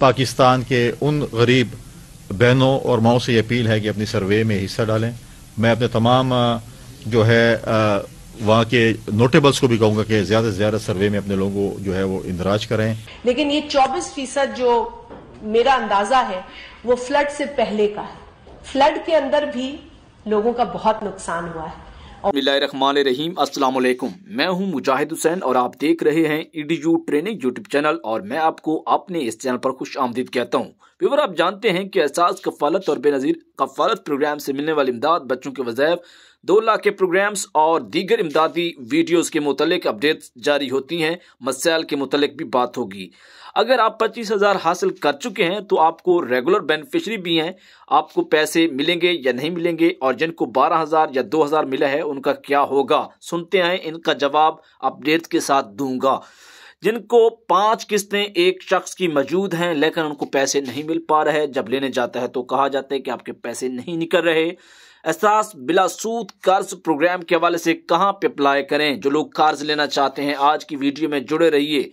पाकिस्तान के उन गरीब बहनों और माओ से अपील है कि अपनी सर्वे में हिस्सा डालें। मैं अपने तमाम जो है वहाँ के नोटेबल्स को भी कहूँगा कि ज़्यादा से ज़्यादा सर्वे में अपने लोगों जो है, वो इंदराज करें। लेकिन ये 24 फ़ीसद जो मेरा अंदाज़ा है, वो फ्लड से पहले का है। फ्लड के अंदर भी लोगों का बहुत नुकसान हुआ है। रहीम अस्सलाम वालेकुम मैं हूँ मुजाहिद हुसैन और आप देख रहे हैं ईडीयू ट्रेनिंग यूट्यूब चैनल और मैं आपको अपने इस चैनल पर खुश आमदीद कहता हूँ। व्यूवर, आप जानते हैं कि एहसास, कफालत और बेनजीर कफालत प्रोग्राम से मिलने वाली इमदाद, बच्चों के वजैफ, दो लाख के प्रोग्राम्स और दीगर इमदादी वीडियोज़ के मुतलिक अपडेट जारी होती हैं। मसाइल के मुतलिक भी बात होगी। अगर आप पच्चीस हज़ार हासिल कर चुके हैं तो आपको रेगुलर बेनिफिशरी भी हैं। आपको पैसे मिलेंगे या नहीं मिलेंगे, और जिनको बारह हज़ार या दो हज़ार मिला है, उनका क्या होगा? सुनते हैं इनका जवाब अपडेट के साथ दूँगा। जिनको पाँच किस्तें एक शख्स की मौजूद हैं, लेकिन उनको पैसे नहीं मिल पा रहे, जब लेने जाता है तो कहा जाता है कि आपके पैसे नहीं निकल रहे। एहसास बिला सूद कर्ज प्रोग्राम के हवाले से कहाँ पे अप्लाई करें? जो लोग कर्ज लेना चाहते हैं, आज की वीडियो में जुड़े रहिए।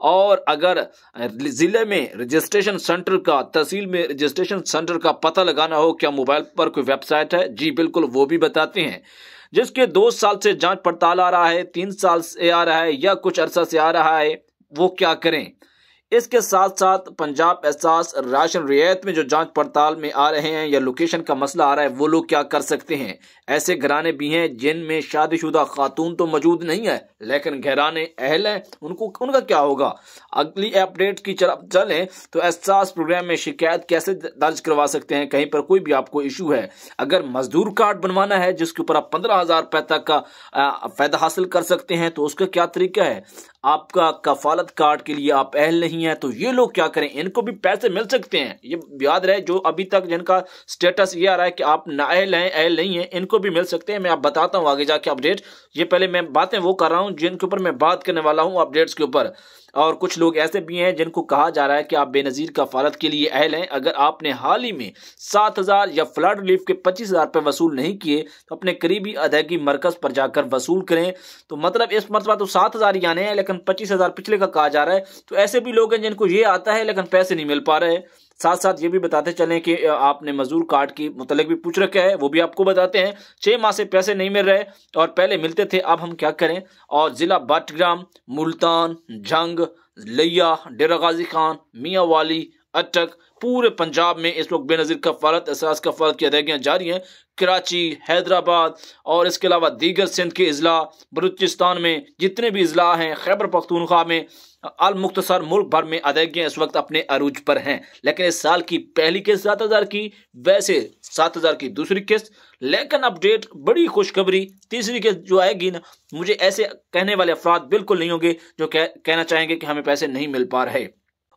और अगर ज़िले में रजिस्ट्रेशन सेंटर का, तहसील में रजिस्ट्रेशन सेंटर का पता लगाना हो, क्या मोबाइल पर कोई वेबसाइट है? जी, बिल्कुल, वो भी बताते हैं। जिसके दो साल से जाँच पड़ताल आ रहा है, तीन साल से आ रहा है या कुछ अरसा से आ रहा है, वो क्या करें? इसके साथ साथ पंजाब एहसास राशन रियायत में जो जाँच पड़ताल में आ रहे हैं या लोकेशन का मसला आ रहा है, वो लोग क्या कर सकते हैं? ऐसे घराने भी हैं जिनमें शादीशुदा खातून तो मौजूद नहीं है, लेकिन घराने अहल हैं। उनको, उनका क्या होगा? अगली अपडेट की चलें तो एहसास प्रोग्राम में शिकायत कैसे दर्ज करवा सकते हैं? कहीं पर कोई भी आपको इशू है। अगर मजदूर कार्ड बनवाना है, जिसके ऊपर आप पंद्रह हज़ार रुपए तक का फ़ायदा हासिल कर सकते हैं तो उसका क्या तरीका है? आपका कफालत कार्ड के लिए आप अहल नहीं है तो ये लोग क्या करें? इनको भी पैसे मिल सकते हैं। ये याद रहे, जो अभी तक जिनका स्टेटस ये आ रहा है कि आप नाअहल हैं, अहल नहीं है, इनको भी मिल सकते हैं। मैं आप बताता हूँ आगे जाके अपडेट ये पहले मैं बातें वो कर रहा हूँ, जिनके ऊपर मैं बात करने वाला हूँ अपडेट्स के ऊपर। और कुछ लोग ऐसे भी हैं जिनको कहा जा रहा है कि आप बेनज़ीर कफालत के लिए अहल हैं। अगर आपने हाल ही में सात हज़ार या फ्लड रिलीफ के पच्चीस हज़ार रुपये वसूल नहीं किए तो अपने करीबी अदायगी मरकज़ पर जाकर वसूल करें। तो मतलब इस मरतबा तो सात हज़ार ही आने हैं, लेकिन पच्चीस हज़ार पिछले का कहा जा रहा है। तो ऐसे भी लोग हैं जिनको ये आता है, लेकिन पैसे नहीं मिल पा रहे साथ साथ ये भी बताते चलें कि आपने मजदूर कार्ड की मुतलक भी पूछ रखा है, वो भी आपको बताते हैं। छः माह से पैसे नहीं मिल रहे और पहले मिलते थे, अब हम क्या करें? और ज़िला बटग्राम, मुल्तान, जंग, लिया, डेरा गाजी खान, मियाँ वाली अटक पूरे पंजाब में इस वक्त बेनज़ीर कफालत एहसास कफालत की अदायगियाँ जारी हैं। कराची हैदराबाद और इसके अलावा दीगर सिंध के अजला बलूचिस्तान में जितने भी अजला हैं खैबर पख्तूनख्वा में अलमुख्तसर मुल्क भर में अदायगियाँ इस वक्त अपने अरूज पर हैं। लेकिन इस साल की पहली किस्त सात हज़ार की वैसे सात हज़ार की दूसरी किस्त। लेकिन अपडेट बड़ी खुशखबरी तीसरी किस्त जो आएगी ना मुझे ऐसे कहने वाले अफराद बिल्कुल नहीं होंगे जो कह, कहना चाहेंगे कि हमें पैसे नहीं मिल पा रहे।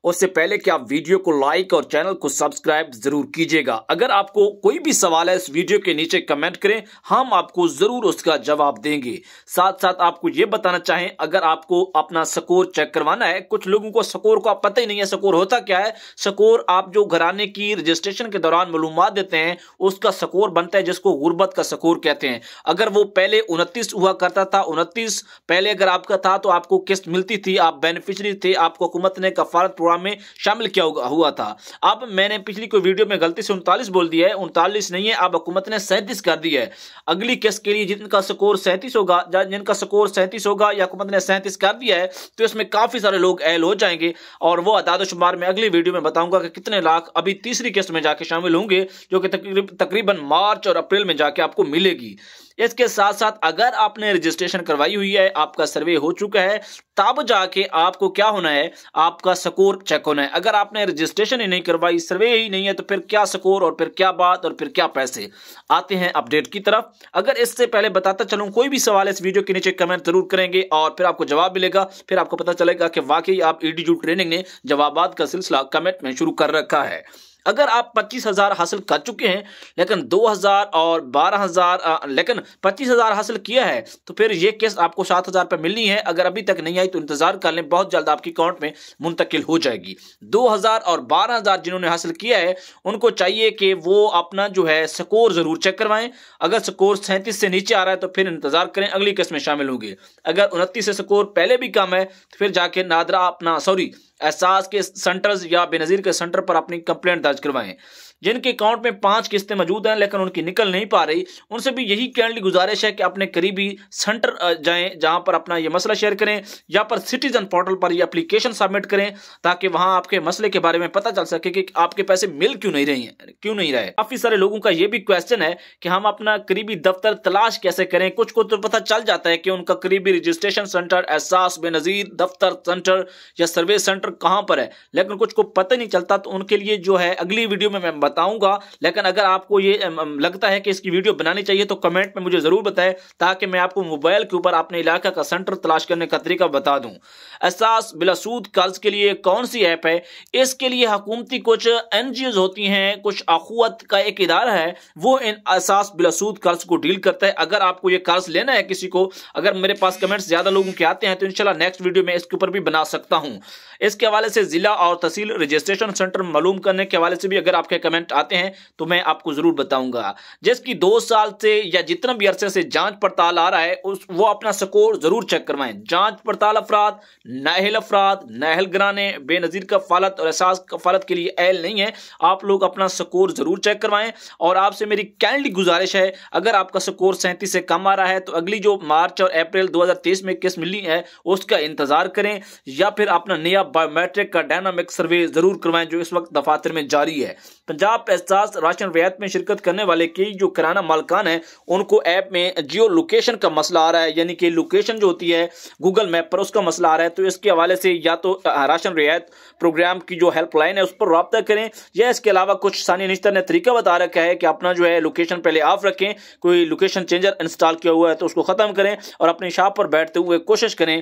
उससे पहले कि आप वीडियो को लाइक और चैनल को सब्सक्राइब ज़रूर कीजिएगा। अगर आपको कोई भी सवाल है, इस वीडियो के नीचे कमेंट करें, हम आपको ज़रूर उसका जवाब देंगे। साथ साथ आपको ये बताना चाहें, अगर आपको अपना स्कोर चेक करवाना है, कुछ लोगों को स्कोर का पता ही नहीं है, स्कोर होता क्या है? स्कोर आप जो घराने की रजिस्ट्रेशन के दौरान मालूम देते हैं, उसका स्कोर बनता है जिसको गुर्बत का स्कोर कहते हैं। अगर वो पहले उनतीस हुआ करता था, उनतीस पहले अगर आपका था तो आपको किस्त मिलती थी, आप बेनिफिशरी थे, आपको हुकूमत ने कफारत प्रोग्राम में शामिल किया हुआ था। अब मैंने पिछली कोई वीडियो में गलती से उनतालीस बोल दिया है, उनतालीस नहीं है। अब हुकूमत ने सैंतीस कर दिया है। अगली किस्त के लिए जिनका स्कोर सैंतीस होगा जिनका स्कोर सैंतीस होगा, या हुकूमत ने सैंतीस कर दिया है तो इसमें काफ़ी सारे लोग एल हो जाएँगे। और वो अदाद शुमार में अगली वीडियो में बताऊँगा कि कितने लाख अभी तीसरी किस्त में जाके शामिल होंगे, जो कि तकरीबन मार्च और अप्रैल में जाके आपको मिलेगी। इसके साथ साथ अगर आपने रजिस्ट्रेशन करवाई हुई है, आपका सर्वे हो चुका है, तब जाके आपको क्या होना है? आपका स्कोर चेक होना है। अगर आपने रजिस्ट्रेशन ही नहीं करवाई सर्वे ही नहीं है तो फिर क्या स्कोर और फिर क्या बात और फिर क्या पैसे? आते हैं अपडेट की तरफ़। अगर इससे पहले बताता चलूँ, कोई भी सवाल इस वीडियो के नीचे कमेंट ज़रूर करेंगे और फिर आपको जवाब मिलेगा। फिर आपको पता चलेगा कि वाकई आप ईडीजू ट्रेनिंग ने जवाब का सिलसिला कमेंट में शुरू कर रखा है। अगर आप पच्चीस हज़ार हासिल कर चुके हैं, लेकिन दो हज़ार और बारह हज़ार लेकिन पच्चीस हज़ार हासिल किया है तो फिर ये केस आपको सात हज़ार रुपये मिलनी है। अगर अभी तक नहीं आई तो इंतज़ार कर लें, बहुत जल्द आपकी अकाउंट में मुंतकिल हो जाएगी। दो हज़ार और बारह हज़ार जिन्होंने हासिल किया है, उनको चाहिए कि वो अपना जो है स्कोर ज़रूर चेक करवाएँ। अगर स्कोर सैंतीस से नीचे आ रहा है तो फिर इंतज़ार करें, अगली किस्त में शामिल होंगे। अगर उनतीस से स्कोर पहले भी कम है तो फिर जाके नादरा अपना, सॉरी एहसास के सेंटर्स या बेनजीर के सेंटर पर अपनी कंप्लेंट दर्ज करवाएँ। जिनके अकाउंट में पाँच किस्तें मौजूद हैं, लेकिन उनकी निकल नहीं पा रही। उनसे भी यही कहने कैंडली गुजारिश है कि अपने करीबी सेंटर जाएँ, जहाँ पर अपना ये मसला शेयर करें, या पर सिटीजन पोर्टल पर ये एप्लीकेशन सबमिट करें, ताकि वहाँ आपके मसले के बारे में पता चल सके कि आपके पैसे मिल क्यों नहीं रही हैं, क्यों नहीं रहे। काफ़ी सारे लोगों का ये भी क्वेश्चन है कि हम अपना करीबी दफ्तर तलाश कैसे करें। कुछ को तो पता चल जाता है कि उनका करीबी रजिस्ट्रेशन सेंटर एहसास, बेनजीर दफ्तर सेंटर या सर्विस सेंटर कहाँ पर है? लेकिन कुछ को पता नहीं चलता तो उनके लिए जो है, अगली वीडियो में मैं बताऊँगा। लेकिन अगर आपको ये लगता है कि इसकी वीडियो बनानी चाहिए तो कमेंट में मुझे ज़रूर बताएँ, ताकि मैं आपको मोबाइल के ऊपर अपने इलाका का सेंटर तलाश करने का तरीका बता दूँ। एहसास बिलासूद, कर्ज के लिए कौन सी ऐप है? इसके लिए हुकूमती कुछ एनजीओ होती हैं, कुछ अखुवत का एक इदारा है, वो इन एहसास बिलासूद, कर्ज को डील करता है। अगर आपको ये कर्ज लेना है किसी को, अगर मेरे पास कमेंट्स ज़्यादा लोगों के आते हैं तो इनशाला नेक्स्ट वीडियो में इसके ऊपर भी बना सकता हूँ। इसके हवाले से जिला और तहसील रजिस्ट्रेशन सेंटर मालूम करने के हवाले से भी अगर आपके कमेंट आते हैं तो मैं आपको ज़रूर बताऊँगा। जिसकी दो साल से या जितना भी अरसे से जाँच पड़ताल आ रहा है, उस, वो अपना स्कोर ज़रूर चेक करवाएँ। जाँच पड़ताल अफराद नाहल अफराद नाहल गिराने बेनजीर कफालत और एहसास कफालत के लिए एल नहीं है। आप लोग अपना स्कोर ज़रूर चेक करवाएँ। और आपसे मेरी कैंडली गुजारिश है, अगर आपका स्कोर सैंतीस से कम आ रहा है तो अगली जो मार्च और अप्रैल 2023 में किस मिली है, उसका इंतज़ार करें या फिर अपना नया बायोमेट्रिक का डायनामिक सर्वे ज़रूर करवाएँ, जो इस वक्त दफातर में जारी है। पंजाब एहसास, राशन रियायत में शिरकत करने वाले कई जो किराना मालकान है, उनको ऐप में जियो लोकेशन का मसला आ रहा है। यानी कि लोकेशन जो होती है, गूगल मैप पर उसका मसला आ रहा है। तो इसके हवाले से या तो राशन रियायत प्रोग्राम की जो हेल्पलाइन है, उस पर रबता करें, या इसके अलावा कुछ सानी निश्तर ने तरीका बता रखा है कि अपना जो है लोकेशन पहले ऑफ़ रखें, कोई लोकेशन चेंजर इंस्टॉल किया हुआ है तो उसको ख़त्म करें और अपनी शॉप पर बैठते हुए कोशिश करें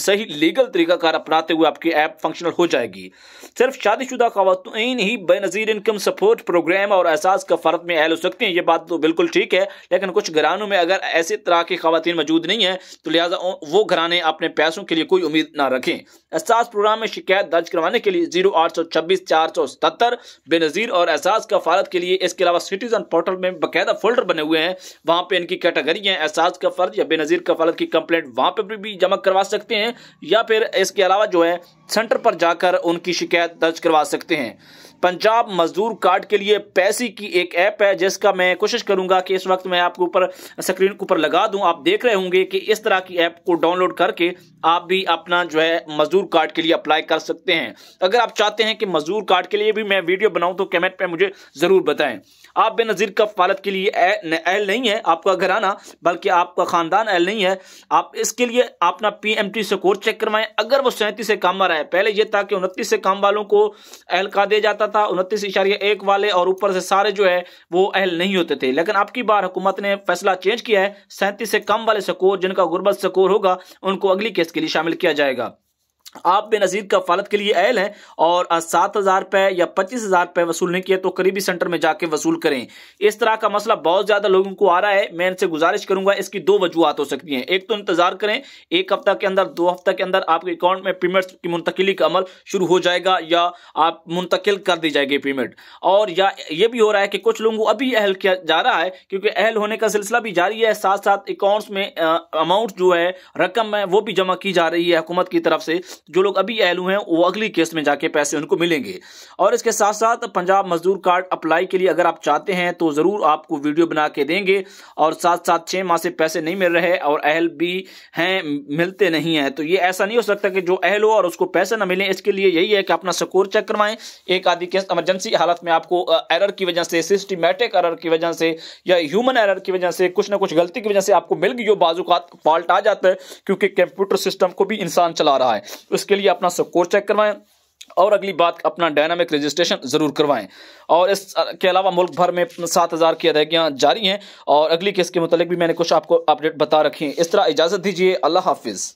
सही लीगल तरीकाकार अपनाते हुए आपकी ऐप फंक्शनल हो जाएगी। सिर्फ़ शादीशुदा खातन ही बेनजीर इनकम सपोर्ट प्रोग्राम और एहसास का फ़र्द में अहल हो सकती हैं। ये बात तो बिल्कुल ठीक है, लेकिन कुछ घरानों में अगर ऐसे तरह की खातन मौजूद नहीं है तो लिहाजा वो घराने अपने पैसों के लिए कोई उम्मीद ना रखें। एहसास प्रोग्राम में शिकायत दर्ज करवाने के लिए ज़ीरो आठ सौ छब्बीस चार सौ सतर बेनजीर और एहसास का फ़र्द के लिए इसके अलावा सिटीजन पोर्टल में बाकायदा फोल्डर बने हुए हैं। वहाँ पे इनकी कैटेगरी है, एहसास फ़र्ज़ या बेनजीर कफालत की कंप्लेंट वहाँ पर भी जमा करवा सकते हैं या फिर इसके अलावा जो है सेंटर पर जाकर उनकी शिकायत दर्ज करवा सकते हैं। पंजाब मजदूर कार्ड के लिए पैसे की एक ऐप है, जिसका मैं कोशिश करूँगा कि इस वक्त मैं आपके ऊपर, स्क्रीन के ऊपर लगा दूँ। आप देख रहे होंगे कि इस तरह की ऐप को डाउनलोड करके आप भी अपना जो है मजदूर कार्ड के लिए अप्लाई कर सकते हैं। अगर आप चाहते हैं कि मजदूर कार्ड के लिए भी मैं वीडियो बनाऊँ तो कमेंट पर मुझे ज़रूर बताएँ। आप बेनजीर का फालत के लिए अहल नहीं है, आपका घराना, बल्कि आपका खानदान अहल नहीं है। आप इसके लिए अपना पीएमटी स्कोर चेक करवाएँ। अगर वो सैंतीस से काम आ रहा है, पहले ये था कि उनतीस से काम वालों को एल का दे जाता था, उनतीस इशारिया एक वाले और ऊपर से सारे जो है, वो अहल नहीं होते थे। लेकिन अब की बार हुकूमत ने फैसला चेंज किया है, सैंतीस से कम वाले स्कोर, जिनका गुर्बत स्कोर होगा, उनको अगली केस के लिए शामिल किया जाएगा। आप बेनजीर का फालत के लिए अहल हैं और सात हज़ार रुपए या पच्चीस हज़ार रुपए वसूल नहीं किए तो करीबी सेंटर में जाके वसूल करें। इस तरह का मसला बहुत ज़्यादा लोगों को आ रहा है। मैं इनसे गुजारिश करूँगा, इसकी दो वजूहत हो सकती हैं। एक तो इंतज़ार करें, एक हफ़्ता के अंदर, दो हफ़्ता के अंदर आपके अकाउंट में पेमेंट की मुंतकली का अमल शुरू हो जाएगा या आप मुंतकिल कर दी जाएगी पेमेंट। और, या ये भी हो रहा है कि कुछ लोगों को अभी अहल किया जा रहा है, क्योंकि अहल होने का सिलसिला भी जारी है। साथ साथ अकाउंट्स में अमाउंट जो है, रकम है, वो भी जमा की जा रही है हुकूमत की तरफ़ से। जो लोग अभी एहलू हैं, वो अगली केस में जाके पैसे उनको मिलेंगे। और इसके साथ साथ पंजाब मजदूर कार्ड अप्लाई के लिए अगर आप चाहते हैं तो ज़रूर आपको वीडियो बना के देंगे। और साथ साथ छः माह से पैसे नहीं मिल रहे और अहल भी हैं, मिलते नहीं हैं। तो ये ऐसा नहीं हो सकता कि जो अहल हो और उसको पैसे ना मिले। इसके लिए यही है कि अपना स्कोर चेक करवाएँ। एक आदि केस इमरजेंसी हालत में आपको एरर की वजह से सिस्टमेटिक एरर की वजह से या ह्यूमन एरर की वजह से, कुछ ना कुछ गलती की वजह से आपको मिल गई जो बाजुकात फॉल्ट आ जाता है, क्योंकि कंप्यूटर सिस्टम को भी इंसान चला रहा है। उसके लिए अपना स्कोर चेक करवाएँ और अगली बात, अपना डायनामिक रजिस्ट्रेशन ज़रूर करवाएँ। और इसके अलावा मुल्क भर में सात हज़ार की अदायगियाँ जारी हैं और अगली केस के मुतल भी मैंने कुछ आपको अपडेट बता रखी हैं। इस तरह इजाज़त दीजिए, अल्लाह हाफिज़।